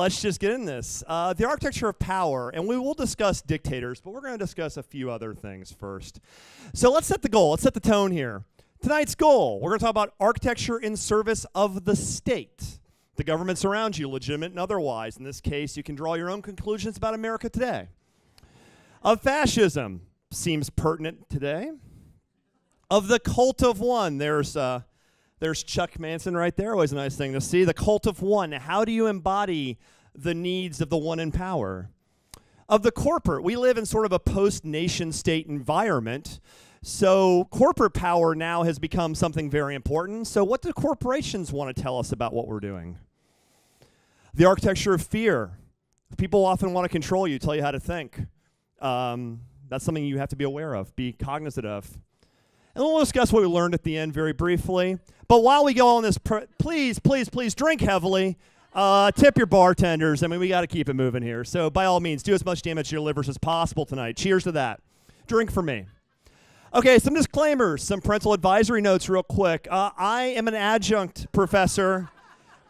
let's just get in this. Uh, the architecture of power, and we will discuss dictators, but we're going to discuss a few other things first. So let's set the goal. Let's set the tone here. Tonight's goal, we're going to talk about architecture in service of the state. The governments around you, legitimate and otherwise. In this case, you can draw your own conclusions about America today. Of fascism, seems pertinent today. Of the cult of one, there's uh, there's Chuck Manson right there. Always a nice thing to see. The cult of one. How do you embody the needs of the one in power? Of the corporate, we live in sort of a post nation state environment. So, corporate power now has become something very important. So, what do corporations want to tell us about what we're doing? The architecture of fear. People often want to control you, tell you how to think. Um, that's something you have to be aware of, be cognizant of. And we'll discuss what we learned at the end very briefly. But while we go on this, please, please, please drink heavily. Uh, tip your bartenders. I mean, we got to keep it moving here. So, by all means, do as much damage to your livers as possible tonight. Cheers to that. Drink for me. Okay, some disclaimers, some parental advisory notes, real quick. Uh, I am an adjunct professor.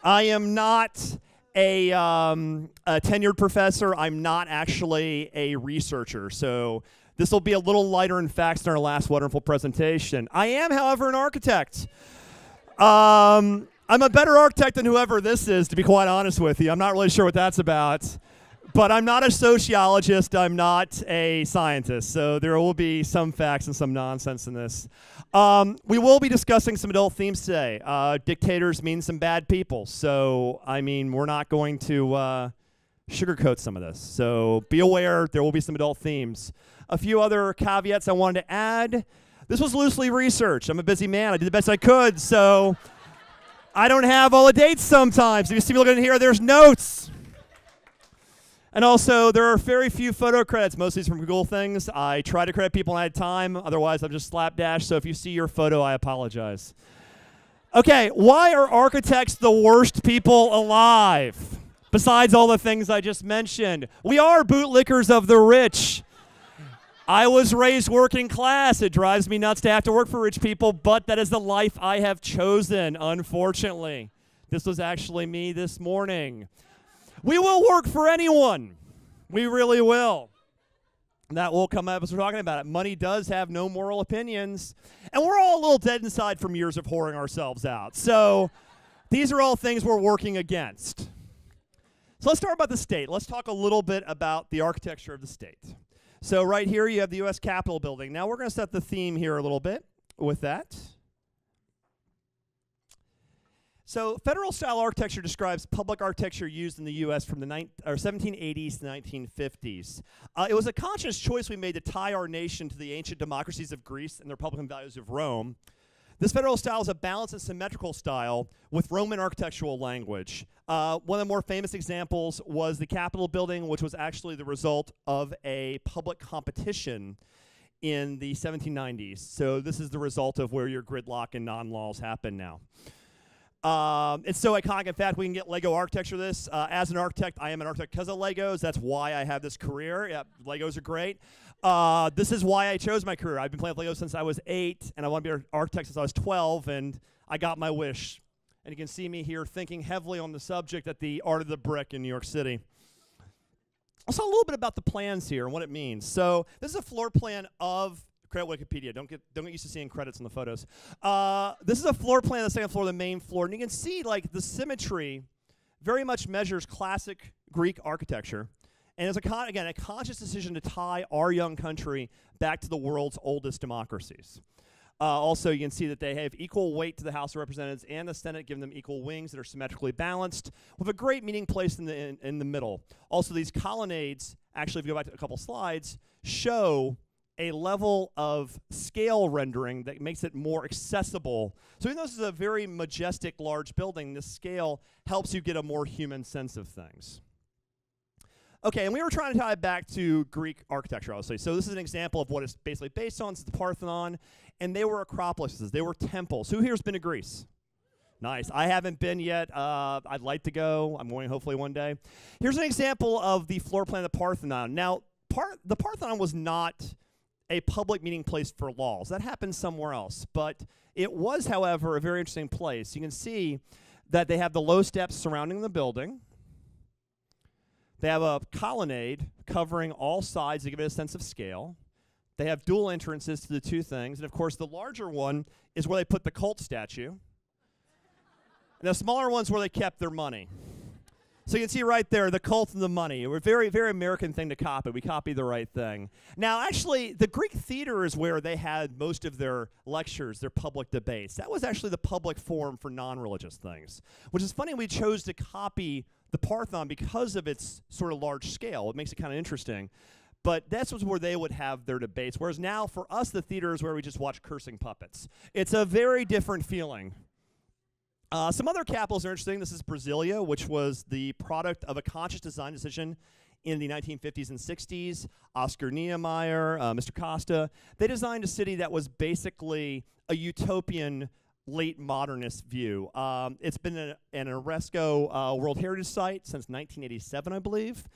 I am not a, um, a tenured professor. I'm not actually a researcher. So this will be a little lighter in facts than our last wonderful presentation. I am, however, an architect. Um, I'm a better architect than whoever this is, to be quite honest with you. I'm not really sure what that's about but I'm not a sociologist. I'm not a scientist. So there will be some facts and some nonsense in this. Um, we will be discussing some adult themes today. Uh, dictators mean some bad people. So, I mean, we're not going to uh, sugarcoat some of this. So be aware there will be some adult themes. A few other caveats I wanted to add. This was loosely researched. I'm a busy man. I did the best I could. So I don't have all the dates sometimes. If you see me looking in here, there's notes. And also, there are very few photo credits. Most of these from Google things. I try to credit people when I had time. Otherwise, I'm just slapdash. So if you see your photo, I apologize. Okay, why are architects the worst people alive? Besides all the things I just mentioned, we are bootlickers of the rich. I was raised working class. It drives me nuts to have to work for rich people, but that is the life I have chosen, unfortunately. This was actually me this morning. We will work for anyone. We really will. That will come up as we're talking about it. Money does have no moral opinions. And we're all a little dead inside from years of whoring ourselves out. So these are all things we're working against. So let's start about the state. Let's talk a little bit about the architecture of the state. So right here you have the U.S. Capitol building. Now we're going to set the theme here a little bit with that. So, federal style architecture describes public architecture used in the U.S. from the or 1780s to 1950s. Uh, it was a conscious choice we made to tie our nation to the ancient democracies of Greece and the republican values of Rome. This federal style is a balanced and symmetrical style with Roman architectural language. Uh, one of the more famous examples was the Capitol building, which was actually the result of a public competition in the 1790s. So, this is the result of where your gridlock and non laws happen now. Um, it's so iconic. In fact, we can get Lego architecture this. Uh, as an architect, I am an architect because of Legos. That's why I have this career. Legos are great. Uh, this is why I chose my career. I've been playing with Legos since I was eight, and I want to be an architect since I was 12, and I got my wish. And you can see me here thinking heavily on the subject at the Art of the Brick in New York City. Also, a little bit about the plans here and what it means. So, this is a floor plan of credit Wikipedia. Don't get don't get used to seeing credits in the photos. Uh, this is a floor plan of the second floor, the main floor, and you can see like the symmetry very much measures classic Greek architecture. And it's a con- again a conscious decision to tie our young country back to the world's oldest democracies. Uh, also, you can see that they have equal weight to the House of Representatives and the Senate, giving them equal wings that are symmetrically balanced, with a great meeting place in the in, in the middle. Also, these colonnades, actually, if you go back to a couple slides, show a level of scale rendering that makes it more accessible. So even though this is a very majestic, large building, the scale helps you get a more human sense of things. Okay, and we were trying to tie it back to Greek architecture, obviously. So this is an example of what it's basically based on. It's the Parthenon, and they were acropolises. They were temples. Who here's been to Greece? Nice. I haven't been yet. Uh, I'd like to go. I'm going hopefully one day. Here's an example of the floor plan of the Parthenon. Now, part the Parthenon was not a public meeting place for laws. That happens somewhere else. But it was, however, a very interesting place. You can see that they have the low steps surrounding the building. They have a colonnade covering all sides to give it a sense of scale. They have dual entrances to the two things. And of course, the larger one is where they put the cult statue. and the smaller one's where they kept their money. So you can see right there the cult and the money. We're a very, very American thing to copy. We copy the right thing. Now, actually, the Greek theater is where they had most of their lectures, their public debates. That was actually the public forum for non religious things, which is funny we chose to copy the Parthenon because of its sort of large scale. It makes it kind of interesting. But that's was where they would have their debates. Whereas now, for us, the theater is where we just watch cursing puppets. It's a very different feeling. Uh, some other capitals are interesting. This is Brasilia, which was the product of a conscious design decision in the 1950s and 60s. Oscar Niemeyer, uh, Mr. Costa, they designed a city that was basically a utopian late modernist view. Um, it's been a, an UNESCO uh, World Heritage Site since 1987, I believe.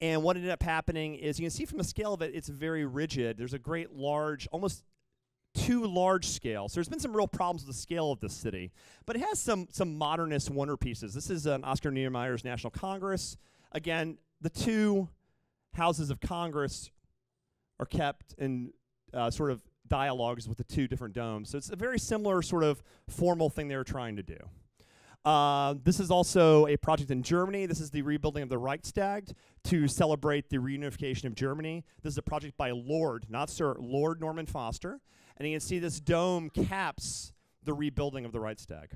And what ended up happening is you can see from the scale of it, it's very rigid. There's a great large, almost too large scale. So there's been some real problems with the scale of this city, but it has some some modernist wonder pieces. This is an Oscar Niemeyer's National Congress. Again, the two houses of Congress are kept in uh, sort of dialogues with the two different domes. So it's a very similar sort of formal thing they were trying to do. Uh, this is also a project in Germany. This is the rebuilding of the Reichstag to celebrate the reunification of Germany. This is a project by Lord, not Sir, Lord Norman Foster. And you can see this dome caps the rebuilding of the Reichstag.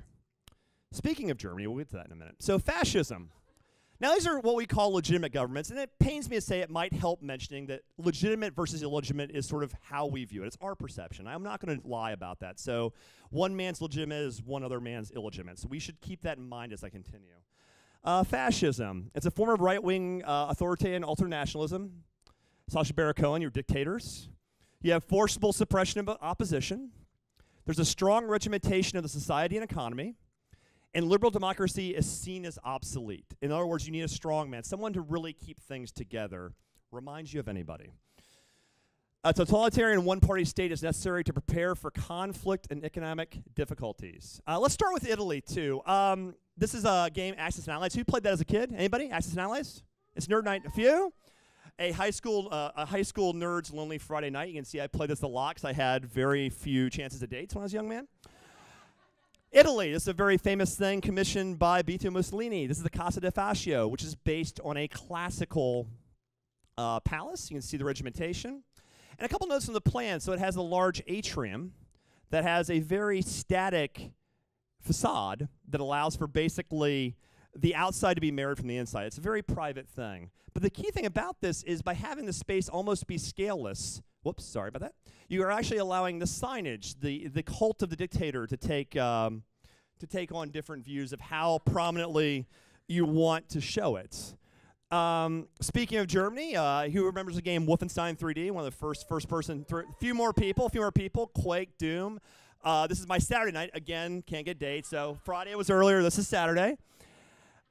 Speaking of Germany, we'll get to that in a minute. So, fascism. Now, these are what we call legitimate governments, and it pains me to say it might help mentioning that legitimate versus illegitimate is sort of how we view it. It's our perception. I'm not going to lie about that. So, one man's legitimate is one other man's illegitimate. So, we should keep that in mind as I continue. Uh, fascism. It's a form of right wing uh, authoritarian ultranationalism. Sacha Baron Cohen, your dictators. You have forcible suppression of opposition. There's a strong regimentation of the society and economy. And liberal democracy is seen as obsolete. In other words, you need a strong man, someone to really keep things together. Reminds you of anybody. A totalitarian one party state is necessary to prepare for conflict and economic difficulties. Uh, let's start with Italy, too. Um, this is a game, Axis and Allies. Who played that as a kid? Anybody? Axis and Allies? It's Nerd Nite. A few? A high school uh, a high school nerd's lonely Friday night. You can see I played this a lot because I had very few chances of dates when I was a young man. Italy, this is a very famous thing commissioned by Benito Mussolini. This is the Casa de Fascio, which is based on a classical uh, palace. You can see the regimentation. And a couple notes on the plan. So it has a large atrium that has a very static facade that allows for basically the outside to be mirrored from the inside. It's a very private thing. But the key thing about this is by having the space almost be scaleless, whoops, sorry about that, you are actually allowing the signage, the, the cult of the dictator to take, um, to take on different views of how prominently you want to show it. Um, speaking of Germany, uh, who remembers the game Wolfenstein 3D? One of the first first person. A few more people. Few more people. Quake, Doom. Uh, this is my Saturday night. Again, can't get dates. So Friday was earlier. This is Saturday.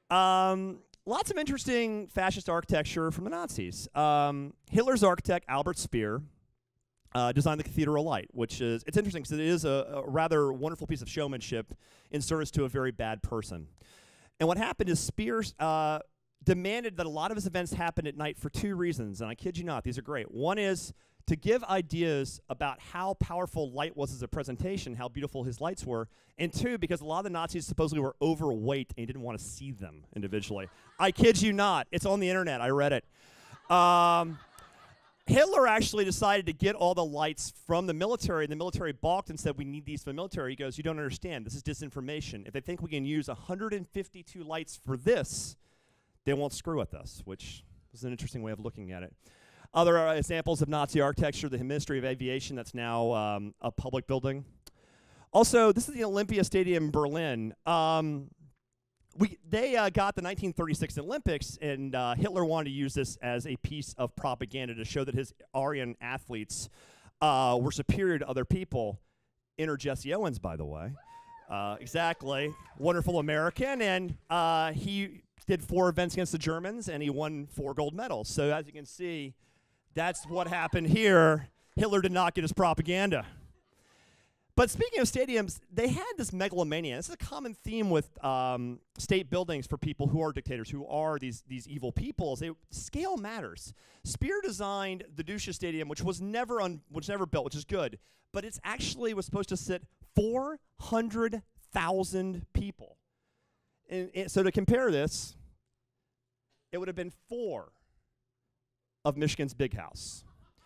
Um, lots of interesting fascist architecture from the Nazis. Um, Hitler's architect Albert Speer uh, designed the Cathedral Light, which is it's interesting because it is a, a, rather wonderful piece of showmanship in service to a very bad person. And what happened is Speer uh, demanded that a lot of his events happen at night for two reasons, and I kid you not, these are great. One is to give ideas about how powerful light was as a presentation, how beautiful his lights were, and two, because a lot of the Nazis supposedly were overweight and he didn't want to see them individually. I kid you not. It's on the internet. I read it. Um, Hitler actually decided to get all the lights from the military, and the military balked and said, We need these for the military. He goes, You don't understand. This is disinformation. If they think we can use 152 lights for this, they won't screw with us, which is an interesting way of looking at it. Other uh, examples of Nazi architecture, the Ministry of Aviation, that's now um, a public building. Also, this is the Olympia Stadium in Berlin. Um, we, they uh, got the 1936 Olympics, and uh, Hitler wanted to use this as a piece of propaganda to show that his Aryan athletes uh, were superior to other people. Enter Jesse Owens, by the way. Uh, exactly. Wonderful American. And uh, he did four events against the Germans, and he won four gold medals. So, as you can see, that's what happened here. Hitler did not get his propaganda. But speaking of stadiums, they had this megalomania. This is a common theme with um, state buildings for people who are dictators, who are these these evil peoples. They, scale matters. Speer designed the Deutsches Stadium, which was never un, which never built, which is good, but it's actually was supposed to sit 400,000 people. And, and so to compare this, it would have been four of Michigan's big house.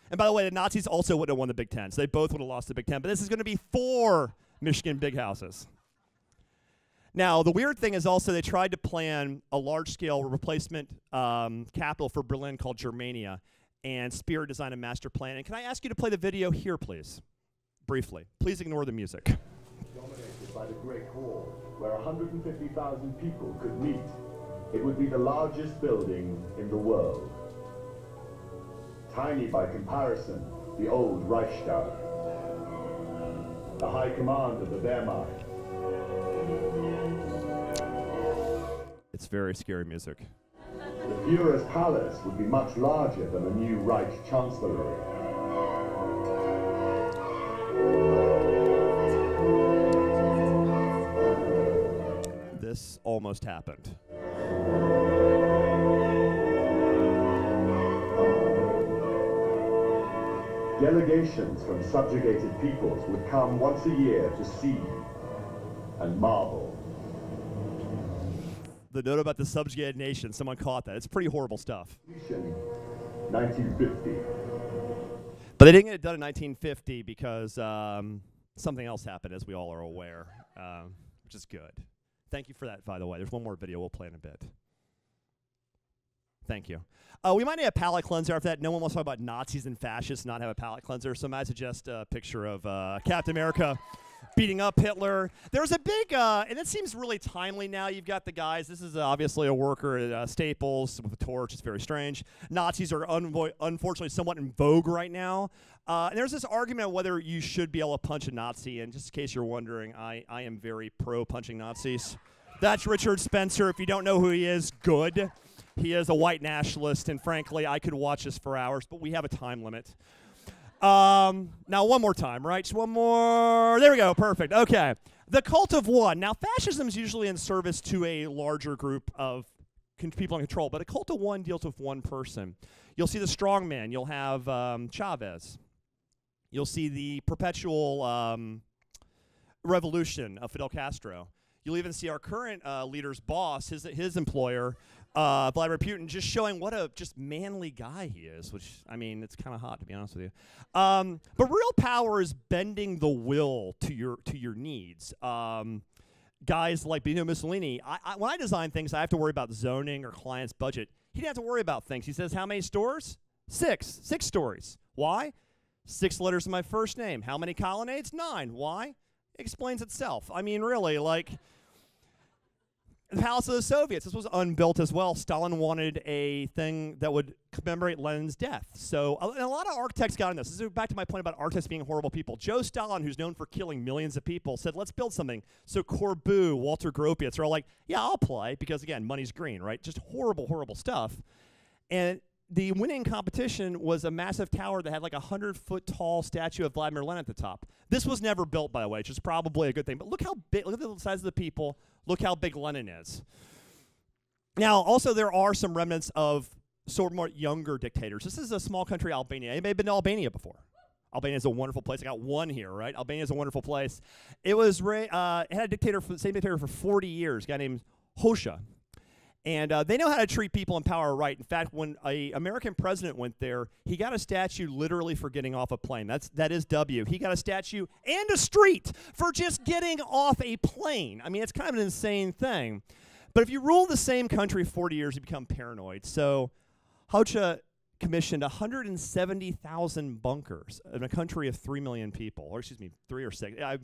And by the way, the Nazis also wouldn't have won the Big Ten, so they both would have lost the Big Ten. But this is going to be four Michigan big houses. Now, the weird thing is also they tried to plan a large scale replacement um, capital for Berlin called Germania, and Speer designed a master plan. And can I ask you to play the video here, please? Briefly. Please ignore the music. Dominated by the Great Hall, where 150,000 people could meet. It would be the largest building in the world. Tiny by comparison, the old Reichstag. The high command of the Wehrmacht. It's very scary music. The Führer's palace would be much larger than the new Reich Chancellery. This almost happened. Delegations from subjugated peoples would come once a year to see and marvel. The note about the subjugated nation, someone caught that. It's pretty horrible stuff. 1950. But they didn't get it done in 1950 because um, something else happened, as we all are aware, um, which is good. Thank you for that, by the way. There's one more video we'll play in a bit. Thank you. Uh, we might need a palate cleanser after that. No one wants to talk about Nazis and fascists, not have a palate cleanser. So I might suggest a picture of uh, Captain America beating up Hitler. There's a big, uh, and it seems really timely now. You've got the guys. This is obviously a worker at uh, Staples with a torch. It's very strange. Nazis are unvo- unfortunately somewhat in vogue right now. Uh, and there's this argument whether you should be able to punch a Nazi. And just in case you're wondering, I, I am very pro punching Nazis. That's Richard Spencer. If you don't know who he is, good. He is a white nationalist, and frankly, I could watch this for hours, but we have a time limit. Um, now, one more time, right? Just one more. There we go. Perfect. Okay. The cult of one. Now, fascism is usually in service to a larger group of people in control, but a cult of one deals with one person. You'll see the strongman. You'll have um, Chavez. You'll see the perpetual um, revolution of Fidel Castro. You'll even see our current uh, leader's boss, his his employer, uh, Vladimir Putin, just showing what a just manly guy he is. Which I mean, it's kind of hot to be honest with you. Um, but real power is bending the will to your to your needs. Um, guys like Benito Mussolini, I, I, when I design things, I have to worry about zoning or client's budget. He didn't have to worry about things. He says, "How many stores? Six. Six stories. Why? Six letters in my first name. How many colonnades? Nine. Why? explains itself. I mean, really, like the Palace of the Soviets. This was unbuilt as well. Stalin wanted a thing that would commemorate Lenin's death. So, a, a lot of architects got in this. This is back to my point about architects being horrible people. Joe Stalin, who's known for killing millions of people, said, "Let's build something." So Corbu, Walter Gropius are all like, "Yeah, I'll play," because again, money's green, right? Just horrible, horrible stuff. And the winning competition was a massive tower that had like a hundred foot tall statue of Vladimir Lenin at the top. This was never built, by the way, which is probably a good thing. But look how big, look at the size of the people. Look how big Lenin is. Now, also, there are some remnants of sort of more younger dictators. This is a small country, Albania. Anybody been to Albania before? Albania is a wonderful place. I got one here, right? Albania is a wonderful place. It was uh, it had a dictator, for, the same dictator for 40 years, guy named Hoxha. And uh, they know how to treat people in power right. In fact, when a American president went there, he got a statue literally for getting off a plane. That's that is W. He got a statue and a street for just getting off a plane. I mean, it's kind of an insane thing. But if you rule the same country 40 years, you become paranoid. So Hoxha commissioned 170,000 bunkers in a country of 3 million people, or excuse me, 3 or 6. Uh,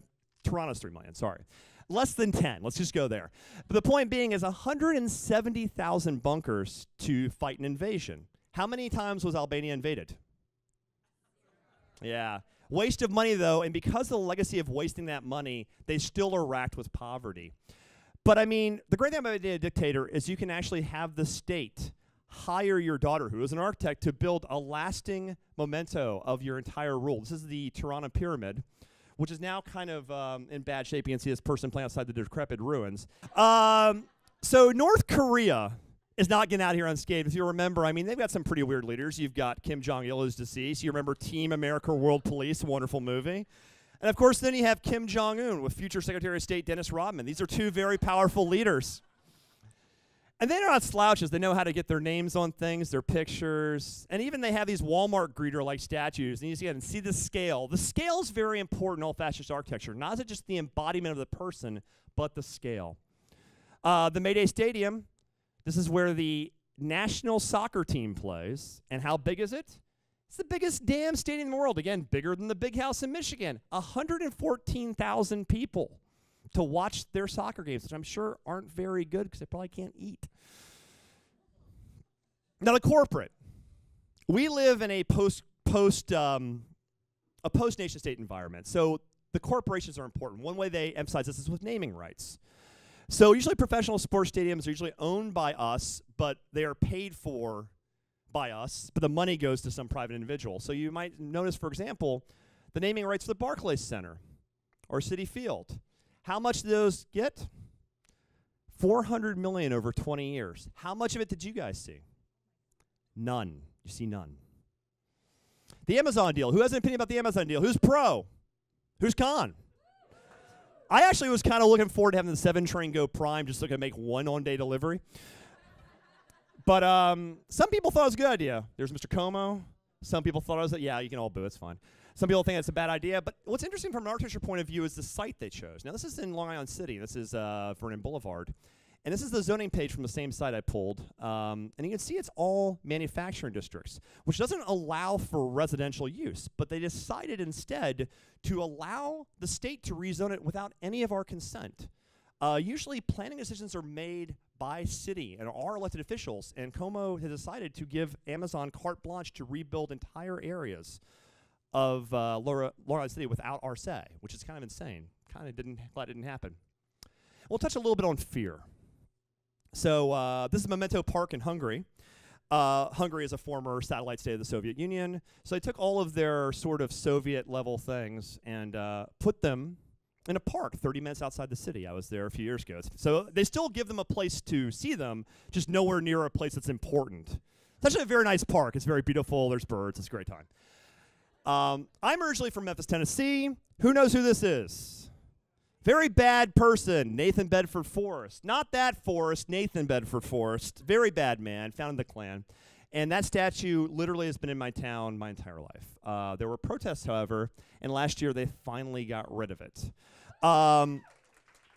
Toronto's 3 million, sorry less than 10. Let's just go there. But the point being is 170,000 bunkers to fight an invasion. How many times was Albania invaded? Yeah. Waste of money, though, and because of the legacy of wasting that money, they still are racked with poverty. But I mean, the great thing about being a dictator is you can actually have the state hire your daughter, who is an architect, to build a lasting memento of your entire rule. This is the Tirana Pyramid which is now kind of um, in bad shape. You can see this person playing outside the decrepit ruins. Um, so North Korea is not getting out here unscathed. If you remember, I mean, they've got some pretty weird leaders. You've got Kim Jong Il, who's deceased. You remember Team America World Police, wonderful movie. And of course, then you have Kim Jong Un with future Secretary of State Dennis Rodman. These are two very powerful leaders. And they're not slouches. They know how to get their names on things, their pictures, and even they have these Walmart greeter-like statues. And you see, and see the scale. The scale is very important in old-fashioned architecture. Not is it just the embodiment of the person, but the scale. Uh, the May Day Stadium. This is where the national soccer team plays. And how big is it? It's the biggest damn stadium in the world. Again, bigger than the big house in Michigan. 114,000 people to watch their soccer games, which I'm sure aren't very good because they probably can't eat. Now, the corporate. We live in a post post um, a post nation state environment, so the corporations are important. One way they emphasize this is with naming rights. So usually professional sports stadiums are usually owned by us, but they are paid for by us, but the money goes to some private individual. So you might notice, for example, the naming rights for the Barclays Center or Citi Field. How much do those get? 400 million over 20 years. How much of it did you guys see? None. You see none. The Amazon deal. Who has an opinion about the Amazon deal? Who's pro? Who's con? I actually was kind of looking forward to having the seven train go prime just so I could make one on day delivery. But um, some people thought it was a good idea. There's Mr. Cuomo. Some people thought it was, a, yeah, you can all boo, it's fine. Some people think it's a bad idea, but what's interesting from an architecture point of view is the site they chose. Now, this is in Long Island City. This is uh, Vernon Boulevard. And this is the zoning page from the same site I pulled. Um, and you can see it's all manufacturing districts, which doesn't allow for residential use. But they decided instead to allow the state to rezone it without any of our consent. Uh, usually, planning decisions are made by city and our elected officials. And Cuomo has decided to give Amazon carte blanche to rebuild entire areas of uh, Laura, Laura City without our say, which is kind of insane. Kind of didn't that didn't happen. We'll touch a little bit on fear. So uh, this is Memento Park in Hungary. Uh, Hungary is a former satellite state of the Soviet Union, so they took all of their sort of Soviet level things and uh, put them in a park 30 minutes outside the city. I was there a few years ago. So they still give them a place to see them, just nowhere near a place that's important. It's actually a very nice park. It's very beautiful. There's birds. It's a great time. Um, I'm originally from Memphis, Tennessee. Who knows who this is? Very bad person, Nathan Bedford Forrest. Not that Forrest, Nathan Bedford Forrest. Very bad man, founded the Klan. And that statue literally has been in my town my entire life. Uh, there were protests, however, and last year they finally got rid of it. Um,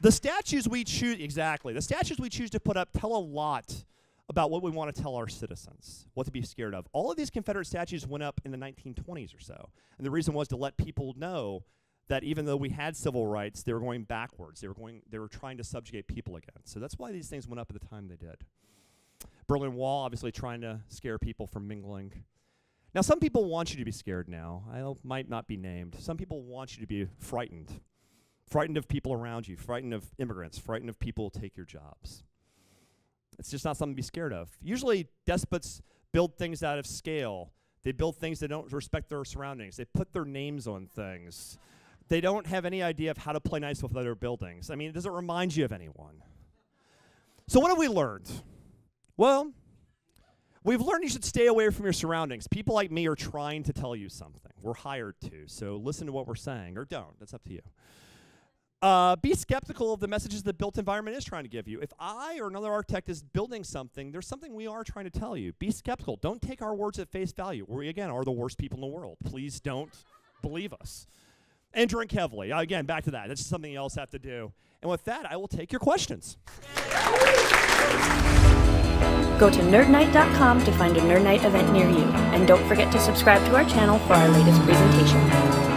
the statues we choose, exactly, the statues we choose to put up tell a lot about what we want to tell our citizens, what to be scared of. All of these Confederate statues went up in the 1920s or so. And the reason was to let people know that even though we had civil rights, they were going backwards. They were going they were trying to subjugate people again. So that's why these things went up at the time they did. Berlin Wall obviously trying to scare people from mingling. Now some people want you to be scared now. I might not be named. Some people want you to be frightened. Frightened of people around you, frightened of immigrants, frightened of people who take your jobs. It's just not something to be scared of. Usually, despots build things out of scale. They build things that don't respect their surroundings. They put their names on things. They don't have any idea of how to play nice with other buildings. I mean, it does it remind you of anyone? So, what have we learned? Well, we've learned you should stay away from your surroundings. People like me are trying to tell you something. We're hired to. So, listen to what we're saying or don't. That's up to you. Uh, be skeptical of the messages the built environment is trying to give you. If I or another architect is building something, there's something we are trying to tell you. Be skeptical. Don't take our words at face value. We, again, are the worst people in the world. Please don't believe us. And drink heavily. Uh, again, back to that. That's something you else have to do. And with that, I will take your questions. Go to nerdnite.com to find a Nerd Nite event near you. And don't forget to subscribe to our channel for our latest presentation.